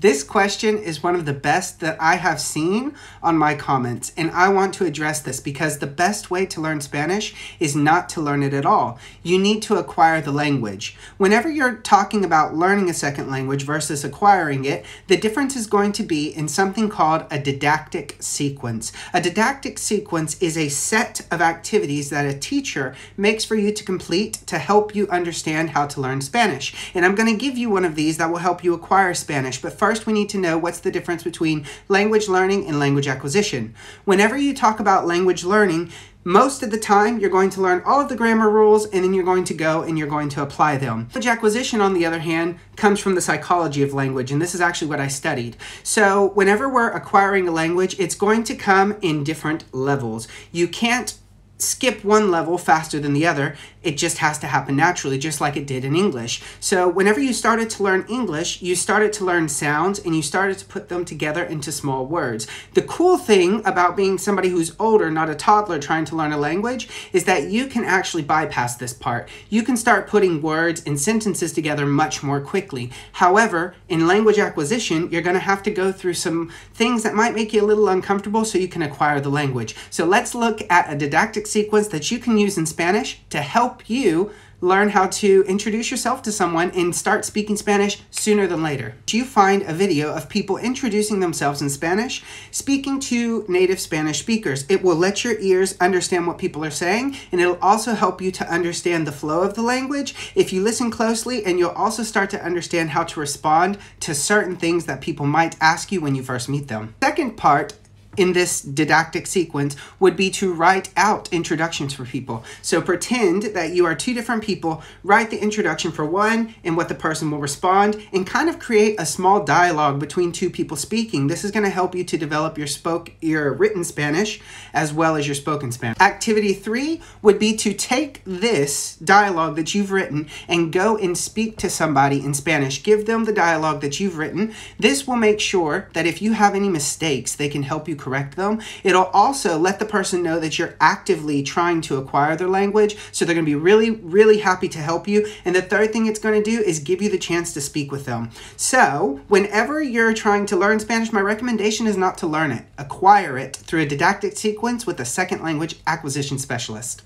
This question is one of the best that I have seen on my comments, and I want to address this because the best way to learn Spanish is not to learn it at all. You need to acquire the language. Whenever you're talking about learning a second language versus acquiring it, the difference is going to be in something called a didactic sequence. A didactic sequence is a set of activities that a teacher makes for you to complete to help you understand how to learn Spanish. And I'm going to give you one of these that will help you acquire Spanish, but first first we need to know what's the difference between language learning and language acquisition. Whenever you talk about language learning, most of the time, you're going to learn all of the grammar rules and then you're going to go and you're going to apply them. Language acquisition, on the other hand, comes from the psychology of language, and this is actually what I studied. So, whenever we're acquiring a language, it's going to come in different levels. You can't skip one level faster than the other. It just has to happen naturally, just like it did in English. So, whenever you started to learn English, you started to learn sounds and you started to put them together into small words. The cool thing about being somebody who's older, not a toddler trying to learn a language, is that you can actually bypass this part. You can start putting words and sentences together much more quickly. However, in language acquisition, you're going to have to go through some things that might make you a little uncomfortable so you can acquire the language. So, let's look at a didactic sequence that you can use in Spanish to help you learn how to introduce yourself to someone and start speaking Spanish sooner than later. Do you find a video of people introducing themselves in Spanish, speaking to native Spanish speakers. It will let your ears understand what people are saying, and it'll also help you to understand the flow of the language if you listen closely, and you'll also start to understand how to respond to certain things that people might ask you when you first meet them. Second part in this didactic sequence would be to write out introductions for people. So pretend that you are two different people, write the introduction for one and what the person will respond, and kind of create a small dialogue between two people speaking. This is going to help you to develop your spoke your written Spanish as well as your spoken Spanish. Activity 3 would be to take this dialogue that you've written and go and speak to somebody in Spanish. Give them the dialogue that you've written. This will make sure that if you have any mistakes, they can help you correct them. It'll also let the person know that you're actively trying to acquire their language, so they're going to be really, really happy to help you. And the third thing it's going to do is give you the chance to speak with them. So, whenever you're trying to learn Spanish, my recommendation is not to learn it. Acquire it through a didactic sequence with a second language acquisition specialist.